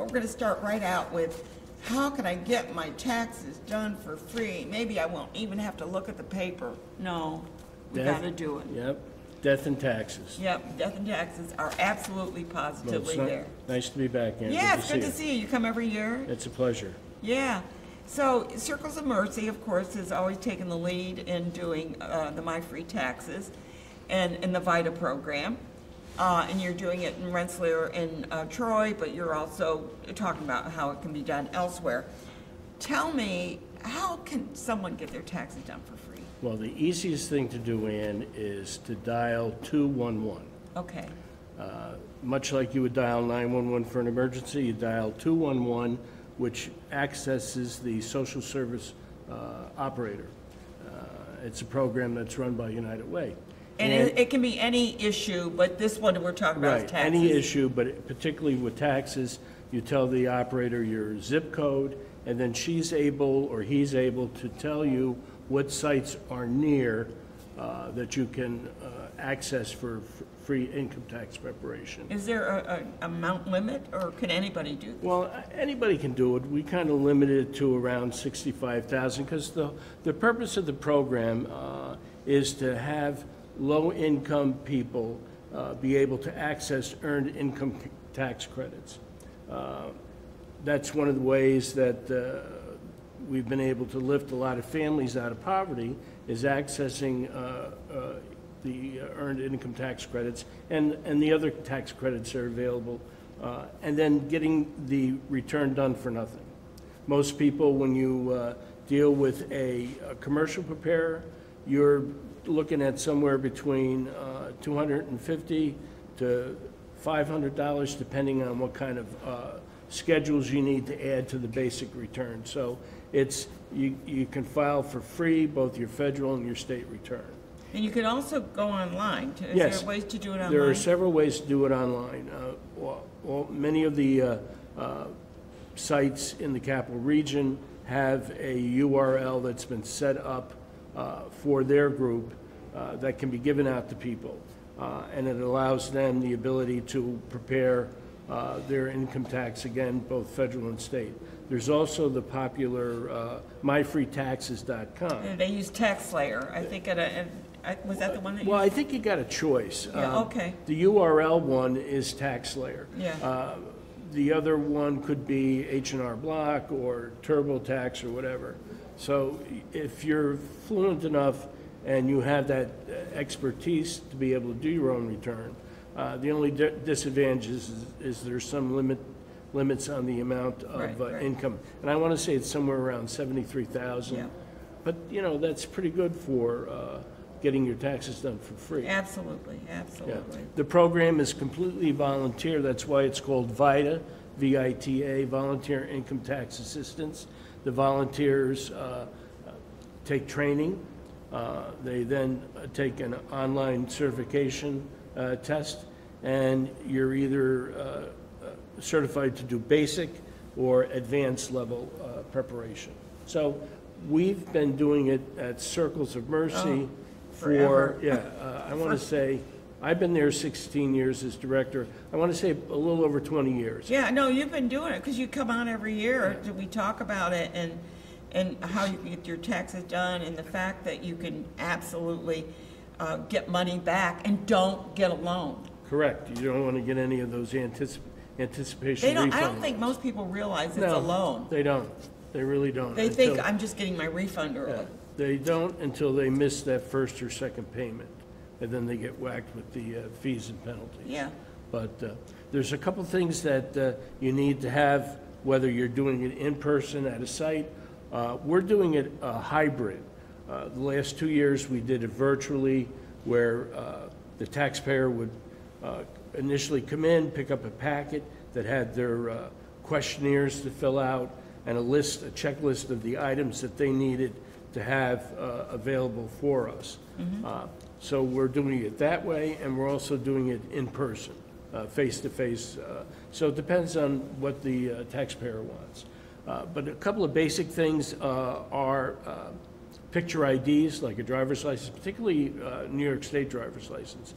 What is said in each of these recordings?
but we're gonna start right out with, how can I get my taxes done for free? Maybe I won't even have to look at the paper. No, we Death- gotta do it. Yep, death and taxes. Yep, death and taxes are absolutely Well, it's positively not- there. Nice to be back, Ann. Yeah, it's good to see you. You come every year? It's a pleasure. Yeah. So Circles of Mercy, of course, has always taken the lead in doing uh, the My Free Taxes and, and the VITA program. Uh, and you're doing it in Rensselaer and uh, Troy, but you're also talking about how it can be done elsewhere. Tell me, how can someone get their taxes done for free? Well, the easiest thing to do, Ann, is to dial 211. Okay, Uh, Much like you would dial 911 for an emergency, you dial 211, which accesses the social service uh, operator. Uh, It's a program that's run by United Way. And it, it can be any issue, but this one we're talking about is Right, taxes. any issue, but particularly with taxes, you tell the operator your zip code, and then she's able, or he's able to tell you what sites are near uh, that you can uh, access for f- free income tax preparation. Is there a, a amount limit, or can anybody do this? Well, anybody can do it. We kind of limited it to around 65,000 because the, the purpose of the program uh, is to have low-income people uh, be able to access earned income tax credits. Uh, That's one of the ways that uh, we've been able to lift a lot of families out of poverty is accessing uh, uh, the earned income tax credits and, and the other tax credits that are available, uh, and then getting the return done for nothing. Most people, when you uh, deal with a, a commercial preparer, you're looking at somewhere between uh, 250 to 500 dollars, depending on what kind of uh, schedules you need to add to the basic return. So it's, you, you can file for free, both your federal and your state return. And you can also go online. Is Yes. there ways to do it online? There are several ways to do it online. Uh, Well, well, many of the uh, uh, sites in the capital region have a URL that's been set up for their group uh, that can be given out to people. Uh, And it allows them the ability to prepare uh, their income tax, again, both federal and state. There's also the popular uh, myfreetaxes.com. And They use TaxSlayer, I think, at a, and I- was that the one that you? Well, I think you got a choice. Yeah, Um, okay. The URL one is TaxSlayer. Yeah. Uh, The other one could be H and R Block or TurboTax or whatever. So if you're fluent enough and you have that uh, expertise to be able to do your own return, uh, the only di- disadvantage is, is there's some limit, limits on the amount Right, of uh, right. income. And I want to say it's somewhere around 73,000. Yeah. But, you know, that's pretty good for uh, getting your taxes done for free. Absolutely, Yeah. absolutely. The program is completely volunteer, that's why it's called VITA, V-I-T-A, Volunteer Income Tax Assistance. The volunteers uh, take training, uh, they then take an online certification uh, test, and you're either uh, uh, certified to do basic or advanced level uh, preparation. So we've been doing it at Circles of Mercy for, yeah, uh, I want to say, I've been there 16 years as director. I want to say a little over 20 years. Yeah, no, you've been doing it, because you come on every year, do we talk about it, and, and how you can get your taxes done, and the fact that you can absolutely uh, get money back and don't get a loan. Correct. You don't want to get any of those anticip- anticipation They don't, I don't think most people realize it's a No, loan. They don't. They really don't. They think, I'm just getting my refund yeah, early. They don't until they miss that first or second payment, and then they get whacked with the uh, fees and penalties. Yeah, But uh, there's a couple things that uh, you need to have, whether you're doing it in person at a site. Uh, We're doing it uh, hybrid. Uh, The last two years, we did it virtually, where uh, the taxpayer would uh, initially come in, pick up a packet that had their uh, questionnaires to fill out, and a list, a checklist of the items that they needed to have uh, available for us. Uh, So we're doing it that way, and we're also doing it in person, uh, face-to-face. uh, So it depends on what the uh, taxpayer wants. Uh, But a couple of basic things uh, are uh, picture IDs, like a driver's license, particularly New York State driver's license.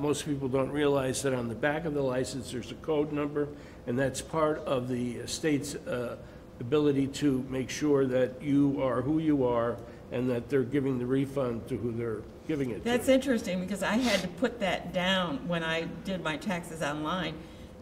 Most people don't realize that on the back of the license, there's a code number, and that's part of the state's ability to make sure that you are who you are and that they're giving the refund to who they're giving it to. That's interesting, because I had to put that down when I did my taxes online.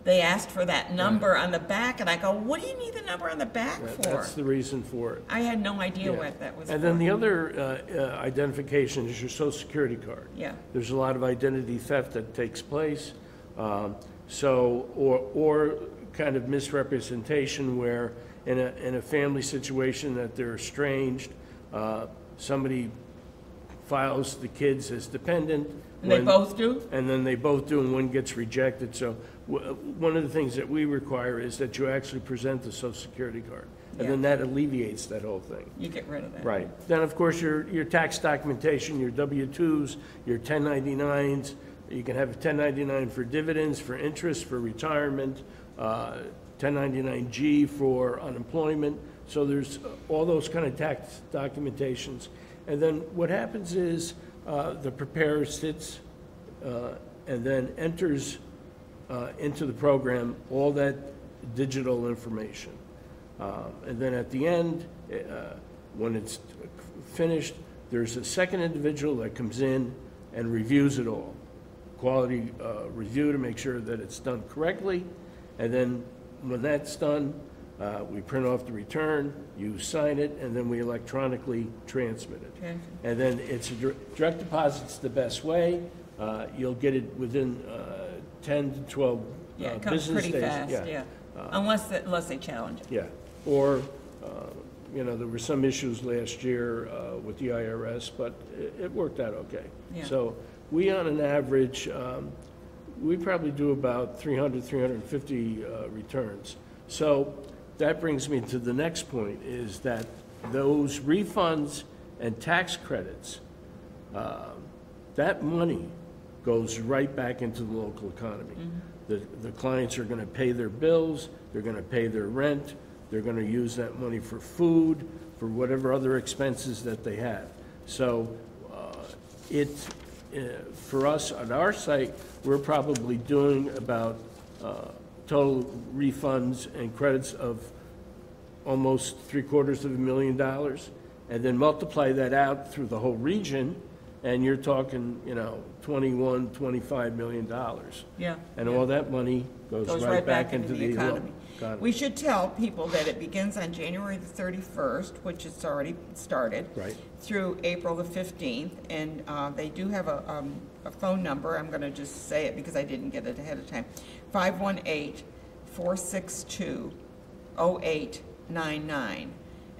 They asked for that number on the back, and I go, what do you need the number on the back That- for? That's the reason for it. I had no idea Yeah. what that was. And then the other uh, uh, identification is your social security card. Yeah. There's a lot of identity theft that takes place. Um, So, or, or kind of misrepresentation where in a, in a family situation that they're estranged, uh, somebody files the kids as dependent. And they when- both do? and then they both do, and one gets rejected. So w- one of the things that we require is that you actually present the social security card. And then that alleviates that whole thing. You get rid of that. Right. Then, of course, your, your tax documentation, your W-2s, your 1099s. You can have a 1099 for dividends, for interest, for retirement, uh, 1099G for unemployment. So there's all those kind of tax documentations. And then what happens is, uh, the preparer sits uh, and then enters uh, into the program all that digital information. Uh, And then at the end, uh, when it's finished, there's a second individual that comes in and reviews it all. Quality uh, review to make sure that it's done correctly. And then when that's done, uh, we print off the return, you sign it, and then we electronically transmit it. Okay. And then it's, a dir- direct deposit's the best way. Uh, You'll get it within uh, 10 to 12 uh, Yeah, it comes business pretty days. fast, yeah. Unless, the- unless they challenge it. Yeah, or, uh, you know, there were some issues last year uh, with the IRS, but it, it worked out okay. Yeah. So we, on an average, um, we probably do about 300, 350 uh, returns. So that brings me to the next point, is that those refunds and tax credits, um, that money goes right back into the local economy. The, the clients are gonna pay their bills, they're gonna pay their rent, they're gonna use that money for food, for whatever other expenses that they have. So, uh, it, uh, for us, on our site, we're probably doing about, uh, total refunds and credits of almost three quarters of a million dollars, and then multiply that out through the whole region, and you're talking, you know, 21, 25 million dollars. Yeah. And all that money goes Goes right back into the economy. We should tell people that it begins on January the 31st, which it's already started. Right. Through April the 15th, and uh, they do have a, um, a phone number, I'm gonna just say it because I didn't get it ahead of time. 518-462-0899,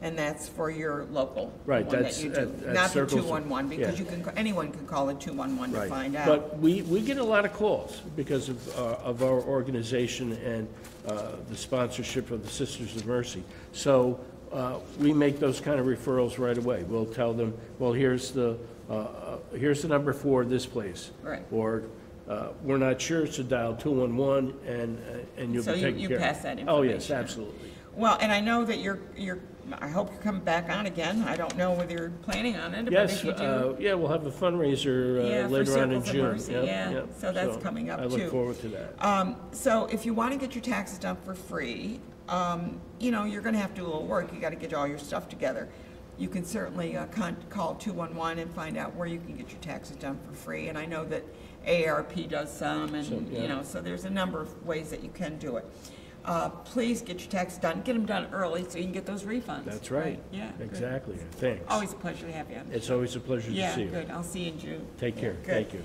and that's for your local Right, one that you do. at- at Not the Circles- 211, because yeah. you can, anyone can call the 211 to Right. find out. But we, we get a lot of calls because of, uh, of our organization and uh, the sponsorship of the Sisters of Mercy. So uh, we make those kind of referrals right away. We'll tell them, well, here's the, uh, uh, here's the number for this place. Right. Or, uh, we're not sure, so dial 211 and, uh, and you'll So be you- taken you care of. pass that information. Oh, yes, on. absolutely. Well, and I know that you're, you're, I hope you're coming back on again. I don't know whether you're planning on it, but Yes, if you do. uh, yeah, we'll have a fundraiser Yeah, uh, for later on in Circles of June. Mercy, Yep, yeah. yep. So that's coming up, I look too. forward to that. Um, so if you want to get your taxes done for free, um, you know, you're gonna have to do a little work. You gotta get all your stuff together. You can certainly, uh, con- call two-one-one and find out where you can get your taxes done for free. And I know that AARP does some So, and, yeah. you know, so there's a number of ways that you can do it. Uh, please get your taxes done. Get them done early so you can get those refunds. That's right. Yeah. good. Exactly. Thanks. Always a pleasure to have you. It's always a pleasure to see you. Yeah, good. I'll see you in June. Take care. Good. Thank you.